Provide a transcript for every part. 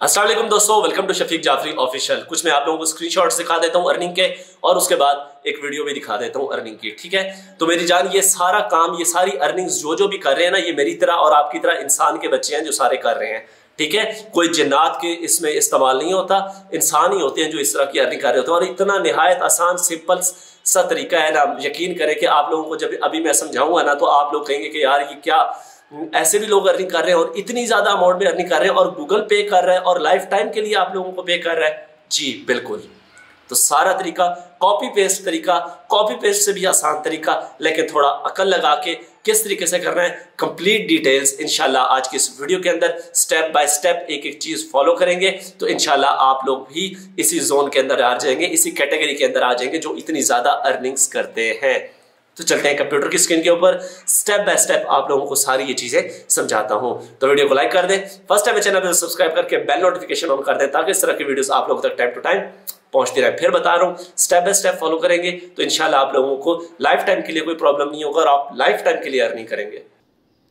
असलम दोस्तों welcome to Shafiq Jafri official कुछ मैं आप लोगों को स्क्रीनशॉट्स दिखा देता हूँ अर्निंग के और उसके बाद एक वीडियो भी दिखा देता हूँ अर्निंग की, ठीक है? तो मेरी जान, ये सारा काम, ये सारी अर्निंग्स जो जो भी कर रहे हैं ना, ये मेरी तरह और आपकी तरह इंसान के बच्चे हैं जो सारे कर रहे हैं, ठीक है? कोई जिन्नात के इसमें इस्तेमाल नहीं होता, इंसान ही होते हैं जो इस तरह की अर्निंग कर रहे होते हैं और इतना नहायत आसान सिंपल सा तरीका है ना, यकीन करें कि आप लोगों को जब अभी मैं समझाऊँगा ना तो आप लोग कहेंगे कि यार ये क्या ऐसे भी लोग अर्निंग कर रहे हैं और इतनी ज़्यादा अमाउंट में अर्निंग कर रहे हैं और गूगल पे कर रहा है और लाइफ टाइम के लिए आप लोगों को पे कर रहा है। जी, बिल्कुल। तो सारा तरीका कॉपी पेस्ट तरीका कॉपी पेस्ट से भी आसान तरीका, लेकिन थोड़ा अकल लगा के किस तरीके से करना है कंप्लीट डिटेल्स इंशाल्लाह आज की इस वीडियो के अंदर स्टेप बाय स्टेप एक एक चीज़ फॉलो करेंगे। तो इंशाल्लाह आप लोग भी इसी जोन के अंदर आ जाएँगे, इसी कैटेगरी के अंदर आ जाएँगे जो इतनी ज़्यादा अर्निंग्स करते हैं। तो चलते हैं कंप्यूटर की स्क्रीन के ऊपर। स्टेप बाय स्टेप आप लोगों को सारी ये चीज़ें समझाता हूँ। तो वीडियो को लाइक कर दे। फ़र्स्ट टाइम चैनल पर सब्सक्राइब करके बेल नोटिफिकेशन ऑन कर दें ताकि इस तरह की वीडियो आप लोगों तक टाइम टू टाइम पहुँचती रहे। फिर बता रहा हूँ स्टेप बाय स्टेप फॉलो करेंगे तो इनशाला आप लोगों को लाइफ टाइम के लिए कोई प्रॉब्लम नहीं होगा और आप लाइफ टाइम के लिए अर्निंग करेंगे।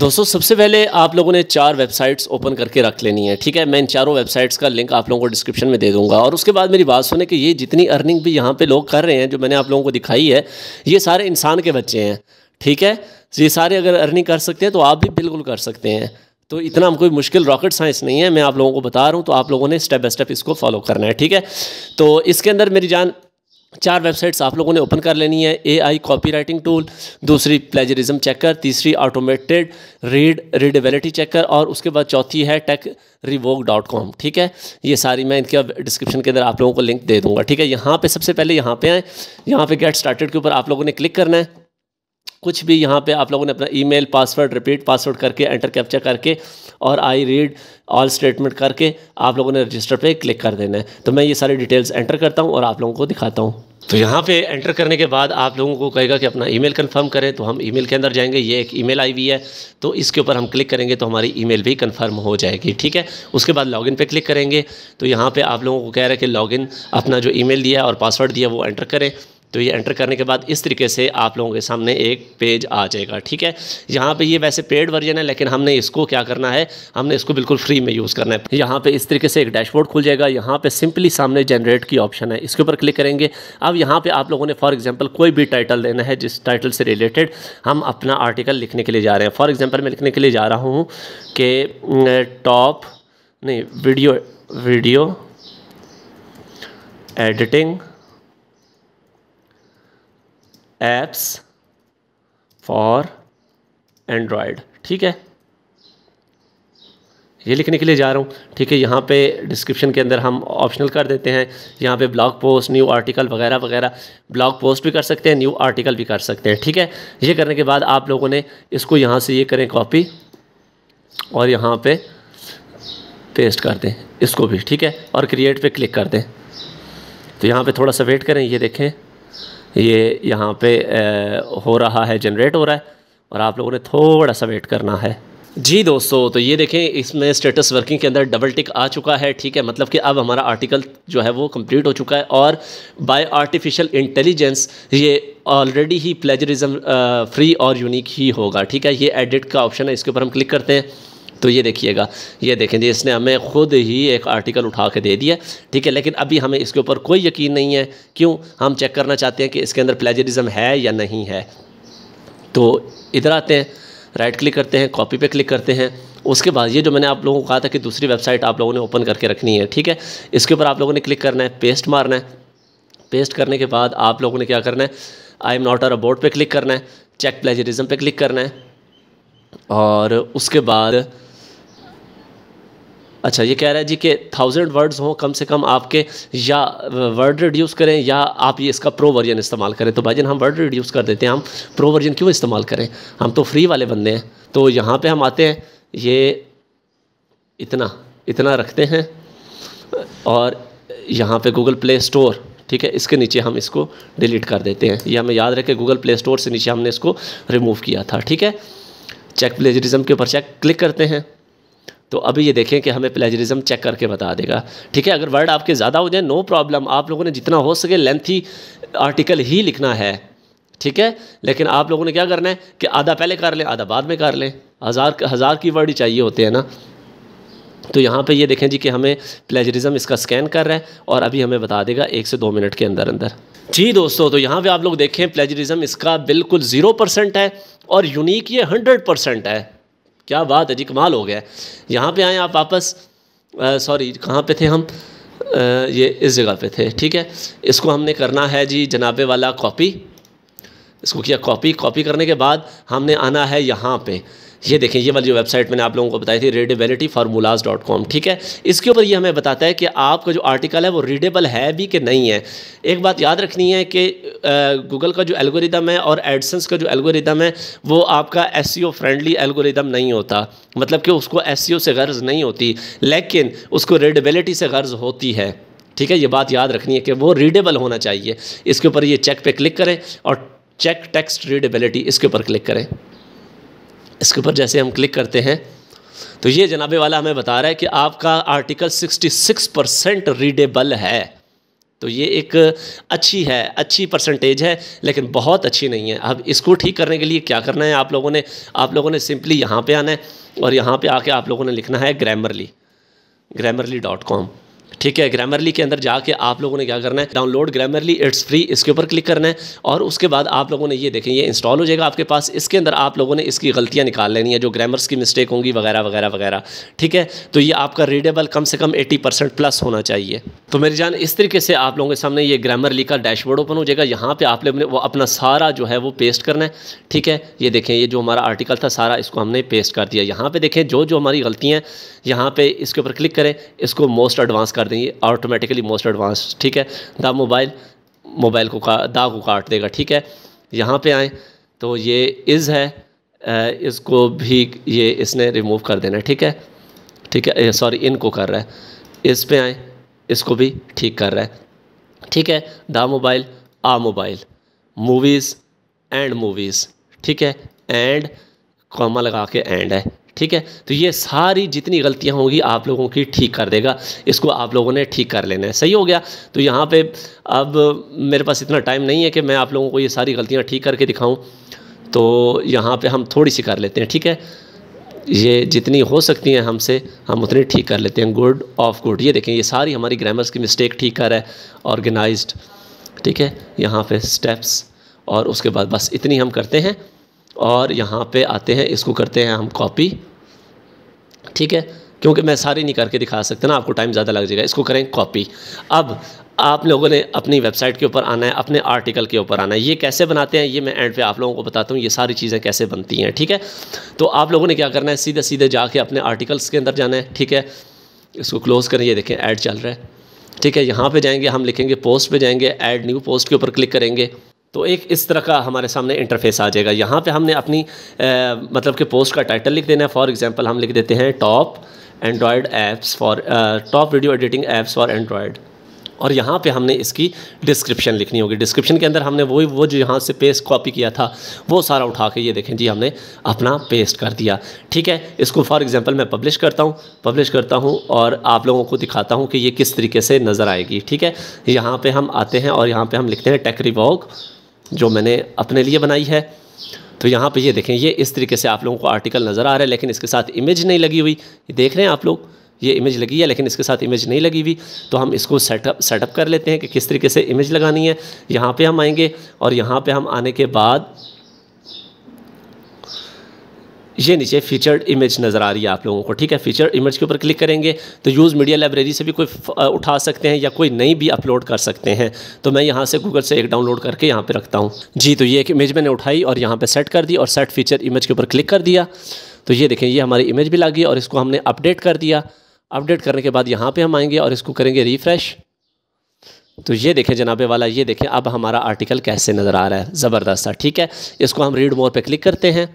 दोस्तों, सबसे पहले आप लोगों ने चार वेबसाइट्स ओपन करके रख लेनी है, ठीक है? मैं इन चारों वेबसाइट्स का लिंक आप लोगों को डिस्क्रिप्शन में दे दूँगा। और उसके बाद मेरी बात सुने कि ये जितनी अर्निंग भी यहाँ पे लोग कर रहे हैं, जो मैंने आप लोगों को दिखाई है, ये सारे इंसान के बच्चे हैं, ठीक है? ये सारे अगर अर्निंग कर सकते हैं तो आप भी बिल्कुल कर सकते हैं। तो इतना कोई मुश्किल रॉकेट साइंस नहीं है, मैं आप लोगों को बता रहा हूँ तो आप लोगों ने स्टेप बाय स्टेप इसको फॉलो करना है, ठीक है? तो इसके अंदर मेरी जान चार वेबसाइट्स आप लोगों ने ओपन कर लेनी है A I copywriting tool दूसरी प्लेजरिज्म चेकर तीसरी ऑटोमेटेड रीड रीडेबिलिटी चेकर और उसके बाद चौथी है टेक रिवोक डॉट कॉम ठीक है? ये सारी मैं इनके डिस्क्रिप्शन के अंदर आप लोगों को लिंक दे दूँगा। ठीक है? यहाँ पे सबसे पहले यहाँ पे आए। यहाँ पे गेट स्टार्टेड के ऊपर आप लोगों ने क्लिक करना है। कुछ भी यहाँ पे आप लोगों ने अपना ईमेल पासवर्ड रिपीट पासवर्ड करके एंटर कैप्चर करके और आई रीड ऑल स्टेटमेंट करके आप लोगों ने रजिस्टर पे क्लिक कर देना है। तो मैं ये सारी डिटेल्स एंटर करता हूँ और आप लोगों को दिखाता हूँ। तो यहाँ पे एंटर करने के बाद आप लोगों को कहेगा कि अपना ईमेल कंफर्म करें तो हम ईमेल के अंदर जाएँगे, ये एक ईमेल आई हुई है तो इसके ऊपर हम क्लिक करेंगे तो हमारी ईमेल भी कंफर्म हो जाएगी, ठीक है? उसके बाद लॉगिन पे क्लिक करेंगे तो यहाँ पे आप लोगों को कह रहा है कि लॉगिन अपना जो ईमेल दिया और पासवर्ड दिया वो एंटर करें। तो ये एंटर करने के बाद इस तरीके से आप लोगों के सामने एक पेज आ जाएगा, ठीक है? यहाँ पे ये वैसे पेड वर्जन है, लेकिन हमने इसको क्या करना है? हमने इसको बिल्कुल फ्री में यूज़ करना है। यहाँ पे इस तरीके से एक डैशबोर्ड खुल जाएगा। यहाँ पे सिंपली सामने जनरेट की ऑप्शन है। इसके ऊपर क्लिक करेंगे। अब यहाँ पर आप लोगों ने फॉर एग्ज़ाम्पल कोई भी टाइटल देना है, जिस टाइटल से रिलेटेड हम अपना आर्टिकल लिखने के लिए जा रहे हैं। फॉर एग्ज़ाम्पल मैं लिखने के लिए जा रहा हूँ कि टॉप नहीं video video editing apps for Android ठीक है? ये लिखने के लिए जा रहा हूँ। ठीक है, यहाँ पे डिस्क्रिप्शन के अंदर हम ऑप्शनल कर देते हैं। यहाँ पे ब्लॉग पोस्ट न्यू आर्टिकल वगैरह वगैरह। ब्लॉग पोस्ट भी कर सकते हैं न्यू आर्टिकल भी कर सकते हैं। ठीक है? ये करने के बाद आप लोगों ने इसको यहाँ से ये करें कॉपी और यहाँ पे पेस्ट कर दें, इसको भी। ठीक है? और क्रिएट पे क्लिक कर दें। तो यहाँ पे थोड़ा सा वेट करें, ये देखें। ये यहाँ पे हो रहा है जनरेट हो रहा है, और आप लोगों ने थोड़ा सा वेट करना है। जी दोस्तों तो ये देखें, इसमें स्टेटस वर्किंग के अंदर डबल टिक आ चुका है, ठीक है? मतलब कि अब हमारा आर्टिकल जो है वो कंप्लीट हो चुका है, और बाय आर्टिफिशियल इंटेलिजेंस ये ऑलरेडी ही प्लेजरिज्म फ्री और यूनिक ही होगा, ठीक है? ये एडिट का ऑप्शन है, इसके ऊपर हम क्लिक करते हैं। तो ये देखिएगा, ये देखें, जी, इसने हमें ख़ुद ही एक आर्टिकल उठा के दे दिया, ठीक है, लेकिन अभी हमें इसके ऊपर कोई यकीन नहीं है, क्यों? हम चेक करना चाहते हैं कि इसके अंदर प्लेजरिज्म है या नहीं है। तो इधर आते हैं राइट क्लिक करते हैं कॉपी पे क्लिक करते हैं, उसके बाद ये जो मैंने आप लोगों को कहा था कि दूसरी वेबसाइट आप लोगों ने ओपन करके रखनी है, ठीक है, इसके ऊपर आप लोगों ने क्लिक करना है पेस्ट मारना है पेस्ट करने के बाद आप लोगों ने क्या करना है I am not robot पर क्लिक करना है चेक प्लेजरिज्म पे क्लिक करना है, और उसके बाद अच्छा ये कह रहा है जी कि थाउज़ेंड वर्ड्स हों, कम से कम आपके, या वर्ड रिड्यूस करें, या आप ये इसका प्रो वर्जन इस्तेमाल करें। तो भाईजन, हम वर्ड रिड्यूस कर देते हैं। हम प्रो वर्जन क्यों इस्तेमाल करें? हम तो फ्री वाले बंदे हैं। तो यहाँ पे हम आते हैं। ये इतना इतना रखते हैं। और यहाँ पे गूगल प्ले स्टोर ठीक है, इसके नीचे हम इसको डिलीट कर देते हैं। ये हमें याद रखें गूगल प्ले स्टोर से नीचे हमने इसको रिमूव किया था, ठीक है? चेक प्लेजरिज्म के ऊपर चेक क्लिक करते हैं। तो अभी ये देखें कि हमें प्लेजरिज्म चेक करके बता देगा। ठीक है, अगर वर्ड आपके ज़्यादा हो जाए नो प्रॉब्लम आप लोगों ने जितना हो सके लेंथी आर्टिकल ही लिखना है। ठीक है, लेकिन आप लोगों ने क्या करना है कि आधा पहले कर लें, आधा बाद में कर लें। हज़ार हज़ार की वर्ड ही चाहिए होते हैं ना। तो यहाँ पे ये देखें जी कि हमें प्लेजरिज्म इसका स्कैन कर रहा है और अभी हमें बता देगा एक से दो मिनट के अंदर अंदर। जी दोस्तों तो यहाँ पे आप लोग देखें प्लेजरिज्म इसका बिल्कुल ज़ीरो परसेंट है और यूनिक ये हंड्रेड परसेंट है। क्या बात है जी कमाल हो गया यहाँ पे आए आप वापस सॉरी कहाँ पे थे हम? आ, ये इस जगह पे थे ठीक है? इसको हमने करना है जी जनाबे वाला कॉपी इसको किया कॉपी कॉपी करने के बाद हमने आना है यहाँ पे। ये देखें, ये वाली जो वेबसाइट मैंने आप लोगों को बताई थी रीडेबिलिटी फार्मूलाज डॉट कॉम ठीक है? इसके ऊपर ये हमें बताता है कि आपका जो आर्टिकल है वो रीडेबल है भी कि नहीं है। एक बात याद रखनी है कि गूगल का जो एल्गोरिदम है और एडसेंस का जो एल्गोरिदम है, वो आपका एस फ्रेंडली एल्गोरिदम नहीं होता। मतलब कि उसको एस से गर्ज नहीं होती, लेकिन उसको रीडेबिलिटी से गर्ज होती है। ठीक है? ये बात याद रखनी है कि वो रीडेबल होना चाहिए। इसके ऊपर ये चेक पे क्लिक करें और चेक टेक्स्ट रीडेबिलिटी इसके ऊपर क्लिक करें। इसके ऊपर जैसे हम क्लिक करते हैं तो ये जनाबे वाला हमें बता रहा है कि आपका आर्टिकल 66 परसेंट रीडेबल है। तो ये एक अच्छी है, अच्छी परसेंटेज है, लेकिन बहुत अच्छी नहीं है। अब इसको ठीक करने के लिए क्या करना है? आप लोगों ने, आप लोगों ने सिंपली यहाँ पे आना है और यहाँ पे आके आप लोगों ने लिखना है ग्रामरली ग्रामरली डॉट कॉम ठीक है ग्रामरली के अंदर जाके आप लोगों ने क्या करना है? डाउनलोड ग्रामरली इट्स फ्री इसके ऊपर क्लिक करना है और उसके बाद आप लोगों ने ये देखें, ये इंस्टॉल हो जाएगा आपके पास। इसके अंदर आप लोगों ने इसकी गलतियाँ निकाल लेनी है, जो ग्रामर्स की मिस्टेक होंगी, वगैरह वगैरह वगैरह। ठीक है तो ये आपका रीडेबल कम से कम एटी प्लस होना चाहिए। तो मेरी जान, इस तरीके से आप लोगों के सामने ये ग्रामरली का डैशबोर्ड ओपन हो जाएगा। यहाँ पर आप लोगों ने वो अपना सारा जो है वो पेस्ट करना है। ठीक है, ये देखें, ये जो हमारा आर्टिकल था, सारा इसको हमने पेस्ट कर दिया। यहाँ पर देखें, जो जो हमारी गलतियाँ यहाँ पर इसके ऊपर क्लिक करें, इसको मोस्ट एडवांस कर देंगे ऑटोमेटिकली मोस्ट एडवांस ठीक है? द मोबाइल मोबाइल को का, दा को काट देगा, ठीक है? यहाँ पे आए तो ये इज़ है इसको भी ये इसने रिमूव कर देना है, ठीक है? ठीक है सॉरी इनको कर रहा है। इस पे आए, इसको भी ठीक कर रहा है। ठीक है? द मोबाइल, आ मोबाइल। मूवीज़ एंड मूवीज़ ठीक है? एंड कॉमा लगा के एंड है। ठीक है? तो ये सारी जितनी गलतियाँ होंगी आप लोगों की ठीक कर देगा। इसको आप लोगों ने ठीक कर लेना है। सही हो गया। तो यहाँ पे अब मेरे पास इतना टाइम नहीं है कि मैं आप लोगों को ये सारी गलतियाँ ठीक करके दिखाऊँ। तो यहाँ पे हम थोड़ी सी कर लेते हैं, ठीक है? ये जितनी हो सकती हैं हमसे, हम उतनी ठीक कर लेते हैं। गुड ऑफ़ गुड ये देखें, ये सारी हमारी ग्रामर्स की मिस्टेक ठीक कर है ऑर्गेनाइज्ड ठीक है? यहाँ पे स्टेप्स और उसके बाद बस इतनी हम करते हैं और यहाँ पे आते हैं, इसको करते हैं हम कॉपी ठीक है? क्योंकि मैं सारी नहीं करके दिखा सकता ना, आपको टाइम ज़्यादा लग जाएगा। इसको करें कॉपी अब आप लोगों ने अपनी वेबसाइट के ऊपर आना है, अपने आर्टिकल के ऊपर आना है। ये कैसे बनाते हैं, ये मैं एंड पे आप लोगों को बताता हूँ, ये सारी चीज़ें कैसे बनती हैं, ठीक है? तो आप लोगों ने क्या करना है सीधे सीधे जाके अपने आर्टिकल्स के अंदर जाना है, ठीक है? इसको क्लोज़ करें, ये देखें ऐड चल रहा है। ठीक है, यहाँ पर जाएँगे, हम लिखेंगे पोस्ट पर जाएँगे ऐड न्यू पोस्ट के ऊपर क्लिक करेंगे। तो एक इस तरह का हमारे सामने इंटरफेस आ जाएगा। यहाँ पे हमने अपनी आ, मतलब कि पोस्ट का टाइटल लिख देना है। फॉर एग्जांपल हम लिख देते हैं top Android apps for top video editing apps for Android और यहाँ पे हमने इसकी डिस्क्रिप्शन लिखनी होगी। डिस्क्रिप्शन के अंदर हमने वही वो जो यहाँ से पेस्ट कॉपी किया था वो सारा उठा के ये देखें जी हमने अपना पेस्ट कर दिया। ठीक है इसको फॉर एग्जांपल मैं पब्लिश करता हूँ। पब्लिश करता हूँ और आप लोगों को दिखाता हूँ कि ये किस तरीके से नज़र आएगी। ठीक है यहाँ पर हम आते हैं और यहाँ पर हम लिखते हैं टेक रिवॉक जो मैंने अपने लिए बनाई है। तो यहाँ पे ये देखें, ये इस तरीके से आप लोगों को आर्टिकल नज़र आ रहा है, लेकिन इसके साथ इमेज नहीं लगी हुई। देख रहे हैं आप लोग, ये इमेज लगी है, लेकिन इसके साथ इमेज नहीं लगी हुई। तो हम इसको सेटअप सेटअप कर लेते हैं कि किस तरीके से इमेज लगानी है। यहाँ पर हम आएँगे और यहाँ पर हम आने के बाद ये नीचे फीचर्ड इमेज नज़र आ रही है आप लोगों को, ठीक है? फीचर्ड इमेज के ऊपर क्लिक करेंगे तो यूज़ मीडिया लाइब्रेरी से भी कोई उठा सकते हैं या कोई नई भी अपलोड कर सकते हैं। तो मैं यहाँ से गूगल से एक डाउनलोड करके यहाँ पर रखता हूँ। जी तो ये एक इमेज मैंने उठाई और यहाँ पर सेट कर दी और सेट फीचर इमेज के ऊपर क्लिक कर दिया। तो ये देखें, ये हमारी इमेज भी लागी और इसको हमने अपडेट कर दिया। अपडेट करने के बाद यहाँ पर हम आएँगे और इसको करेंगे रिफ़्रेश तो ये देखें जनाबे वाला, ये देखें, अब हमारा आर्टिकल कैसे नज़र आ रहा है? ज़बरदस्त ठीक है? इसको हम रीड मोर पे क्लिक करते हैं।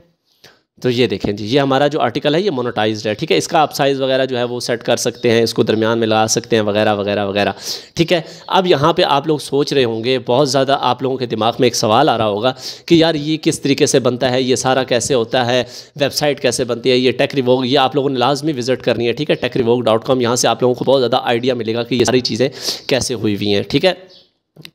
तो ये देखें जी, ये हमारा जो आर्टिकल है, ये मोनोटाइज है, ठीक है? इसका आप साइज़ वगैरह जो है वो सेट कर सकते हैं, इसको दरमियान में लगा सकते हैं, वगैरह वगैरह वगैरह, ठीक है? अब यहाँ पे आप लोग सोच रहे होंगे, बहुत ज़्यादा आप लोगों के दिमाग में एक सवाल आ रहा होगा कि यार ये किस तरीके से बनता है, ये सारा कैसे होता है वेबसाइट कैसे बनती है, ये टेक रिवोग ये आप लोगों ने लाजमी विज़िट करनी है, ठीक है? टेक रिवोग डॉट कॉम यहाँ से आप लोगों को बहुत ज़्यादा आइडिया मिलेगा कि ये सारी चीज़ें कैसे हुई हुई हैं, ठीक है?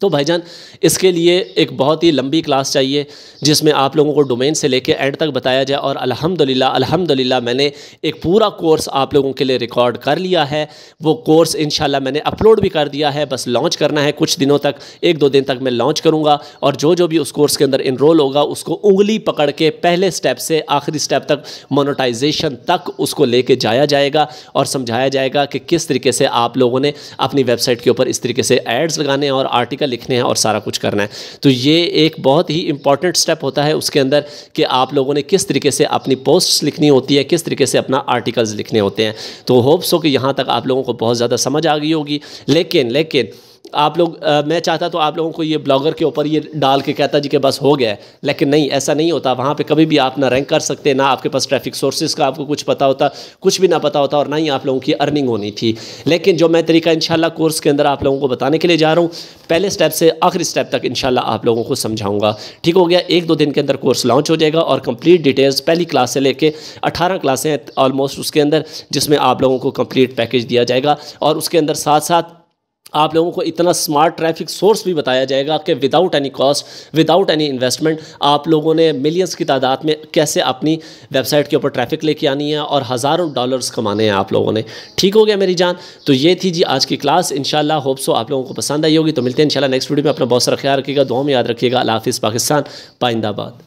तो भाईजान, इसके लिए एक बहुत ही लंबी क्लास चाहिए, जिसमें आप लोगों को डोमेन से लेके एंड तक बताया जाए और अल्हम्दुलिल्लाह अल्हम्दुलिल्लाह मैंने एक पूरा कोर्स आप लोगों के लिए रिकॉर्ड कर लिया है। वो कोर्स इन मैंने अपलोड भी कर दिया है, बस लॉन्च करना है कुछ दिनों तक, एक दो दिन तक मैं लॉन्च करूँगा और जो जो भी उस कोर्स के अंदर इनरोल होगा, उसको उंगली पकड़ के पहले स्टेप से आखिरी स्टेप तक मोनोटाइजेशन तक उसको लेके जाया जाएगा और समझाया जाएगा कि किस तरीके से आप लोगों ने अपनी वेबसाइट के ऊपर इस तरीके से एड्स लगाने और आर्टिकल लिखने हैं और सारा कुछ करना है। तो ये एक बहुत ही इंपॉर्टेंट स्टेप होता है उसके अंदर कि आप लोगों ने किस तरीके से अपनी पोस्ट लिखनी होती है, किस तरीके से अपना आर्टिकल्स लिखने होते हैं। तो होप्स हो कि यहाँ तक आप लोगों को बहुत ज़्यादा समझ आ गई होगी। लेकिन लेकिन आप लोग आ, मैं चाहता तो आप लोगों को ये ब्लॉगर के ऊपर ये डाल के कहता जी के बस हो गया लेकिन नहीं ऐसा नहीं होता। वहाँ पे कभी भी आप ना रैंक कर सकते ना आपके पास ट्रैफ़िक सोर्सेज का आपको कुछ पता होता कुछ भी ना पता होता और ना ही आप लोगों की अर्निंग होनी थी। लेकिन जो मैं तरीका इन कोर्स के अंदर आप लोगों को बताने के लिए जा रहा हूँ पहले स्टेप से आखिरी स्टेप तक इन आप लोगों को समझाऊँगा। ठीक हो गया एक दो दिन के अंदर कोर्स लॉन्च हो जाएगा और कंप्लीट डिटेल्स पहली क्लास से लेकर अठारह क्लासें ऑलमोस्ट उसके अंदर जिसमें आप लोगों को कंप्लीट पैकेज दिया जाएगा। और उसके अंदर साथ साथ आप लोगों को इतना स्मार्ट ट्रैफ़िक सोर्स भी बताया जाएगा कि without any cost without any investment आप लोगों ने मिलियंस की तादाद में कैसे अपनी वेबसाइट के ऊपर ट्रैफ़िक लेके आनी है और हज़ारों डॉलर्स कमाने हैं आप लोगों ने। ठीक हो गया मेरी जान? तो ये थी जी आज की क्लास इन होप सो आप लोगों को पसंद आई होगी। तो मिलते हैं इंशाल्लाह नेक्स्ट वीडियो में। अपना बहुत सारा ख्याल रखिएगा दो में याद रखिएगा। अला हाफिज़, पाकिस्तान, पाइंदाबाद।